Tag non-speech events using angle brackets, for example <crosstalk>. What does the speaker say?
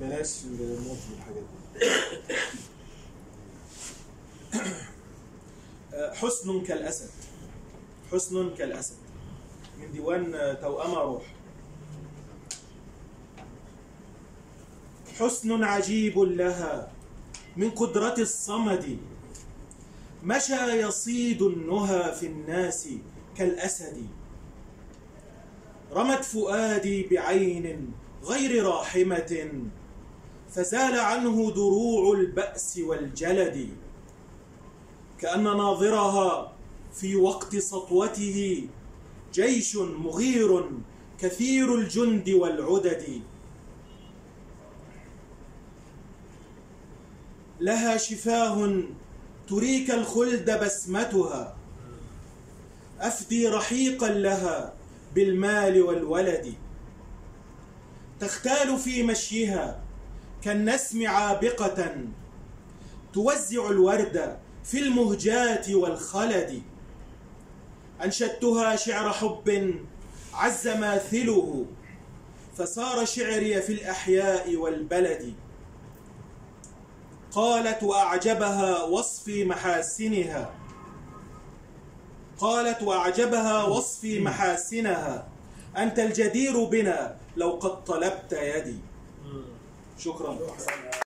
بلاش الموت والحاجات دي. <coughs> حسن كالأسد. حسن كالأسد. من ديوان توأمة روح. حسن عجيب لها. من قدرة الصمد. مشى يصيد النهى في الناس كالأسد. رمت فؤادي بعين غير راحمة. فزال عنه دروع البأس والجلد كأن ناظرها في وقت سطوته جيش مغير كثير الجند والعدد. لها شفاه تريك الخلد بسمتها أفدي رحيقا لها بالمال والولد. تختال في مشيها كالنسم عابقة توزع الورد في المهجات والخلد. أنشدتها شعر حب عز ماثله فصار شعري في الأحياء والبلد. قالت وأعجبها وصفي محاسنها. قالت وأعجبها وصفي محاسنها. أنت الجدير بنا لو قد طلبت يدي. شكرا.